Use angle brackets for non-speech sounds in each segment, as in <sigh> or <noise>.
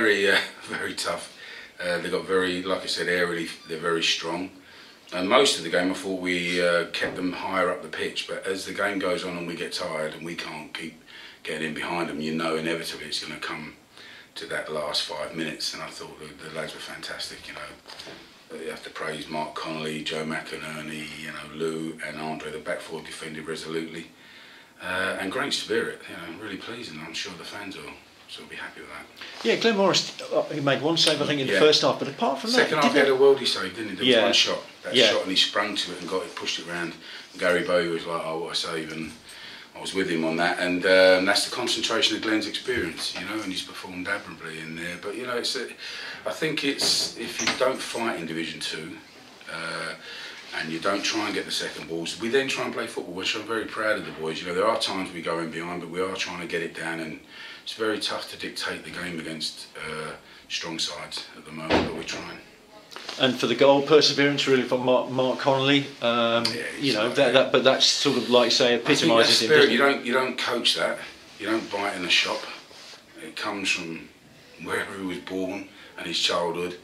very, uh, <laughs> very tough. Uh, they got very, like I said, aerially, they're very strong. And most of the game, I thought we uh, kept them higher up the pitch. But as the game goes on and we get tired and we can't keep getting in behind them, you know inevitably it's going to come to that last five minutes. And I thought the, the lads were fantastic. You know, you have to praise Mark Connolly, Joe McNerney, you know, Lou and Andre. The back four defended resolutely. Uh, and great spirit, you know, really pleasing. I'm sure the fans will so be happy with that. Yeah, Glenn Morris, uh, he made one save I think in yeah. the first half, but apart from Second that, half he had a worldie save, didn't he? There yeah. was one shot, that yeah. shot, and he sprang to it and got it, pushed it round. Gary Bowie was like, "Oh, what a save!" and I was with him on that, and um, that's the concentration of Glenn's experience, you know, and he's performed admirably in there. But you know, it's a, I think it's if you don't fight in Division Two. Uh, and you don't try and get the second balls. We then try and play football, which I'm very proud of the boys. You know, there are times we go in behind, but we are trying to get it down, and it's very tough to dictate the game against uh, strong sides at the moment, but we're trying. And for the goal, perseverance really from Mark, Mark Connolly. Um, yeah, you know like, that, that, but that's sort of like say epitomises him. You don't you don't coach that. You don't buy it in the shop. It comes from wherever he was born and his childhood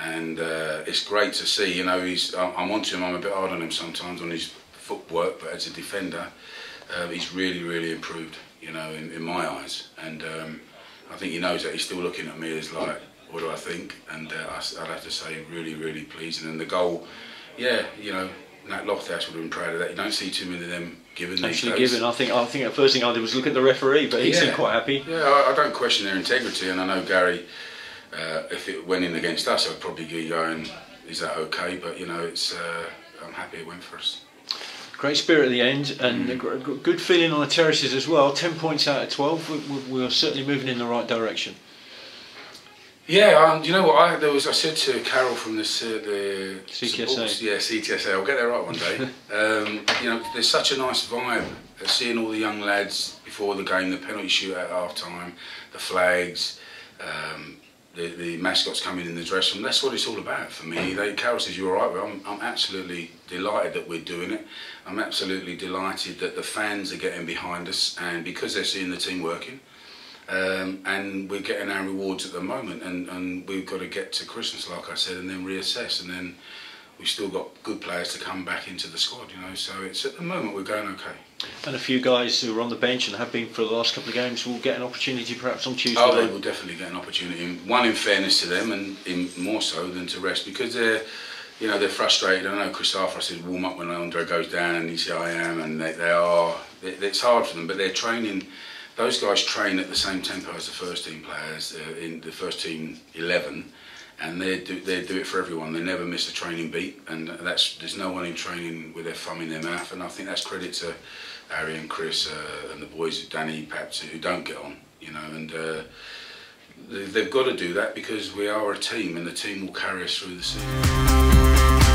and uh, it's great to see. You know, he's I'm onto him. I'm a bit hard on him sometimes on his footwork, but as a defender, uh, he's really, really improved. You know, in, in my eyes, and um, I think he knows that he's still looking at me as like, what do I think? And uh, I'd have to say, really, really pleasing. And the goal, yeah, you know, Nat Lofthouse would have been proud of that. You don't see too many of them given Actually given, I think I think the first thing I did was look at the referee, but he yeah. seemed quite happy. Yeah, I, I, don't question their integrity, and I know Gary uh, if it went in against us, I'd probably be going, is that okay? But you know, it's uh, I'm happy it went for us. Great spirit at the end and mm. good feeling on the terraces as well. Ten points out of twelve. We, are certainly moving in the right direction. Yeah, um, you know what? I there was I said to Carol from this uh, the CTSA. Supports, yeah, CTSA. I'll get there right one day. <laughs> um, you know, there's such a nice vibe. Seeing all the young lads before the game, the penalty shoot at half time, the flags. Um, the, the mascots coming in the dressing room. That's what it's all about for me. They, Carol says, you're all right. Well, I'm, I'm absolutely delighted that we're doing it. I'm absolutely delighted that the fans are getting behind us and because they're seeing the team working. Um, and we're getting our rewards at the moment and, and we've got to get to Christmas, like I said, and then reassess and then we've still got good players to come back into the squad, you know. So it's at the moment we're going okay. And a few guys who are on the bench and have been for the last couple of games will get an opportunity perhaps on Tuesday. Oh, they will definitely get an opportunity. One in fairness to them, and in more so than to rest because they're. You know they're frustrated. I know Chris Arthur says warm up when Andre goes down, and he said I am, and they, they are. It's hard for them, but they're training. Those guys train at the same tempo as the first team players uh, in the first team eleven, and they do they do it for everyone. They never miss a training beat, and that's there's no one in training with their thumb in their mouth. And I think that's credit to Harry and Chris uh, and the boys, Danny, perhaps who don't get on, you know, and. Uh, they've got to do that because we are a team and the team will carry us through the season.